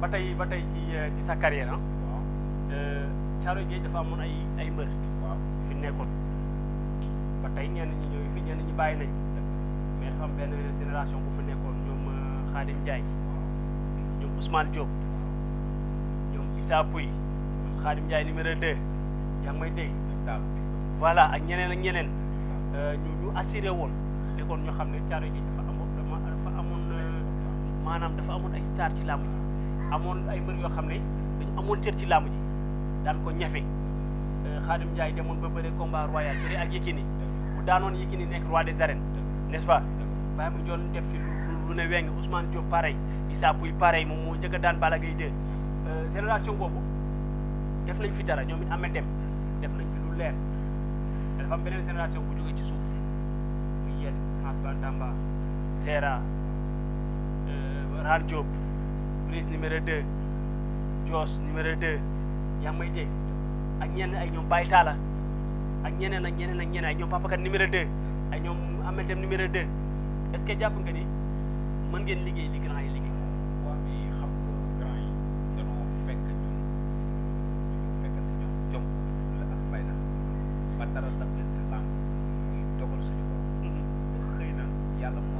ba tey ba tey ci euh, ci sa carrière ah. waaw euh, Thiaroye Géej dafa amoon ay ay mbër. waaw fi nekkoon ba tey ñenn ñi ñooy fi ñenn ñi bàyyi nañ mais dafa am benn génération bu fi nekkoon ñoom euh, Khadim Ndiaye ñoom Ousmane Diop ñoom Issa Pouye ñoom Khadim Ndiaye numéro 2 yaa ngi may dégg daal voilà ak ñeneen ak ñeneen ñu ñu assuré woon nekkoon ñoo xam ne Thiaroye Géej dafa amoon dafa amoon. maanaam dafa amoon ay star ci làmb ji amoon ay mbër yoo xam ne dañu amoon cër ci làmb ji daan ko ñafe euh, Khadim Ndiaye demoon ba bëre combat royal bëre ak Yékini bu daanoon Yékini nekk roi des arènes n'est-ce pas Baye mu joon def fi lu ne weng Ousmane Diop pareil Issa Pouye pareil moom moo njëkk a daan Balla Gaye 2 euh, génération boobu def nañ fi dara ñoom it amee dem def nañ fi lu leer dafa am beneen génération bu jógee ci suuf muy yéen Mass Bantamba Zera Raar Diop prise numéro 2 Joos numéro 2 yaa ngi may dégg ak ñenn ay ñoom Baye Talla ak ñeneen ak ñeneen ak ñeneen ay ñoom Papa Kane numéro 2 ay ñoom Amel Dem numéro 2 est-ce que jàpp nga ni mën ngeen liggéey li grand yi liggéey. waa bi xam nga grand yi danoo fekk ñun ñu fekk si ñoom jom fulla ak fayda ba dara dab leen si làmb muy dogal suñu borom xëy na yàlla moo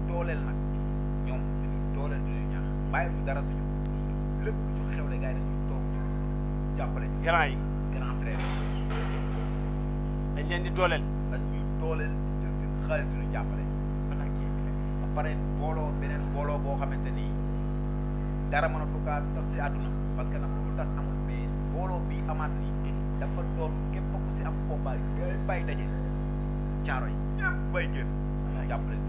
dooleel nag ñoom dañu dooleel dañu ñaax bàyyi ñu dara suñu lépp lu ñu xewle gars yi dañuy toog jàppale ñu grand yi grand frère yi dañ leen di dooleel dañ ñuy dooleel di jël seen xaalis suñu jàppale ba pare booloo beneen booloo boo xamante ni dara mënatu kaa tas si àdduna parce que nag lu tas amul mais booloo bi amaat ni dafa doon képp ku si am combat yi ngay bay daje caaro yi ñëpp bay génn jàppale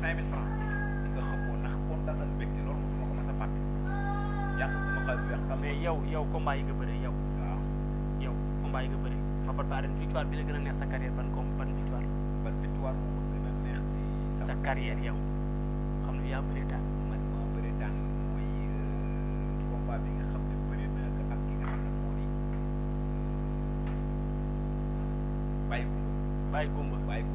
5000 francs di nga xëppoo ndax kontaan ak mbégte loolu moom moo ko mas a fàtte yàq sama xel bu weex tam mais yow yow combat yi nga bëree yow waaw yow combat yi nga bëree ma par par une victoire bi la gën a neex sa carrière ban com ban victoire ban victoire moo ma gën a neex si sa sama carrière yow xam ne yaa bëree daal man ma bëri daan mooy euh, combat bi nga xam ne bëri na ko ak ki nga xam ne moo di bàyyi ko bàyyi gumba bàyyi ko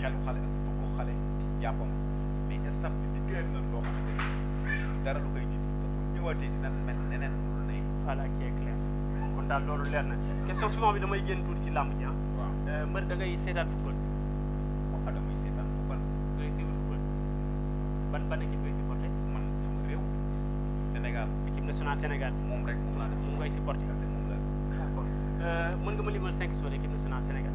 xelu xale ak fukk xale jàppam mais staff bi liggéeyal na loo xam ne dara lu koy dindi te bu ñëwaatee dina mel neneen lu ne. voilà qui est clair kon daal loolu leer na question souvent bi damay génn tuuti ci làmb ji ah. waaw euh, mbër da ngay seetaan football. waaw damay seetaan football. ngay suivre football ban ban équipe ngay supporté. man sama réew Sénégal. équipe nationale Sénégal. moom rek moom laa def moom ngay supporté. moom la. d'accord euh, mën nga ma limal cinq sur l'équipe nationale Sénégal.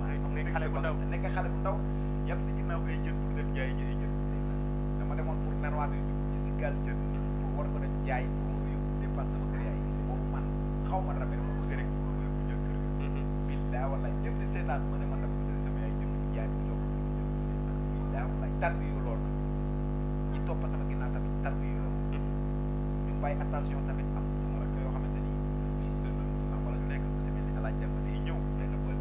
nekk xale bu ndaw nekk xale bu ndaw yam si ginnaaw ay jën pour dem jaay ji ay jën dama demoon pour narwaa bi dugg ci si gaal jën pour war ko dem jaay pour mu yóbbu dépasse sama kër yaay boobu man xaw ma dara mais dama bëgg rek pour mu yóbbu jël kër gi billaa wala ñëpp di seetaan ma ne man dama jël sama yaay jën ñu jaay mu jox billaa wala tar bi yu loolu ñi topp sama ginnaaw tamit tar bi yu loolu ñu bàyyi attention tamit am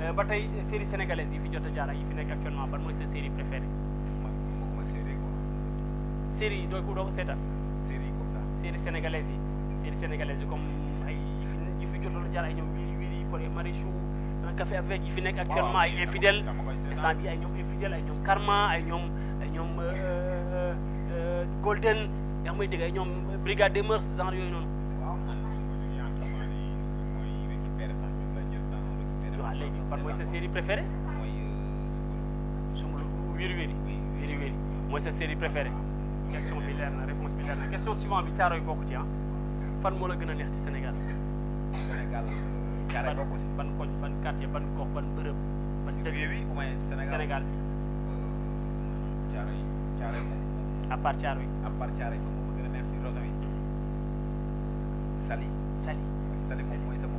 Euh, ba tey série sénégalaise yi fi jot a jaar ak yi fi nekk actuellement ban mooy sa série préférée. man moom mooy série quoi. série doo ko doo ko seetaan. série comme ça. série sénégalaise yi. série sénégalaise yi comme ay yi fi yi fi jot a jaar ay ñoom Wiri Wiri Pod et Marichou un café avec yi fi nekk actuellement ay infidèles instant bi ay ñoom infidèles ay ñoom Karma ay ñoom ay ñoom euh, euh, euh, Golden yaa ngi may dégg ay ñoom Brigade des Mœurs genre yooyu noonu. waaw léegi ban mooy sa série préférée sumb wéri wéri wéri wéri mooy sa série préférée question bi leer na réponse bi leer na question suivante bi Thiaroye bokk ci ah fan moo la gën a neex ci Sénégal Sénégal Thiaroye bokk ci ban koñ ban quartier ban gox ban bërëb ban dëkk bi ou bien Sénégal Sénégal fii Thiaroye Thiaroye moom à part Thiaroye à part Thiaroye fa moom gën a neex si région yi Saly Saly Saly moom mooy sama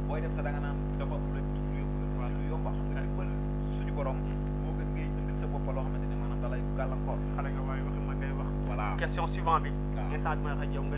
booy dem sa da nga naan dafa am lu la gis lu yóbbu la waaw lu yomb a xam ne dimbal suñu borom moo gën ngay indil sa bopp loo xamante ne maanaam da lay gàllankoor xale nga waaye wax ma ngay wax voilà question suivant bi waaw. instant bi ma wax ak yow nga